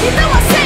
Então assim.